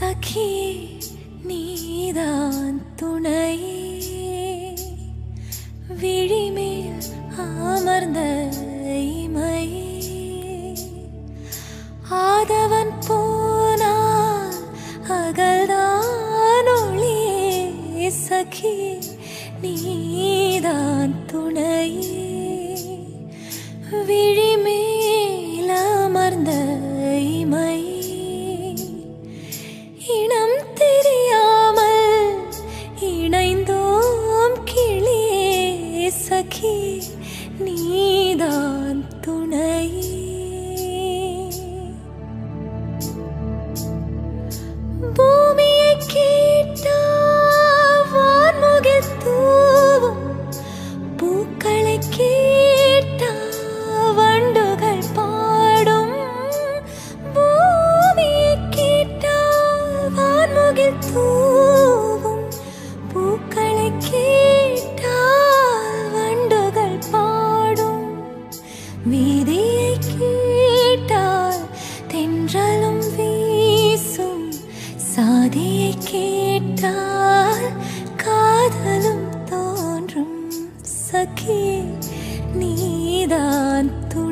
சகி நீதான் துணை. விழிமேல் அமர்ந்த இமை. ஆதவன் போனால் அகல்தான் ஒளியே. சகி நீதான் துணை. விழி தூவும். பூக்களை கேட்டால் வண்டுகள் பாடும். வீதியை கேட்டால் தென்றலும் வீசும். சாதியை கேட்டால் காதலும் தோன்றும். சகியே நீதான் தூ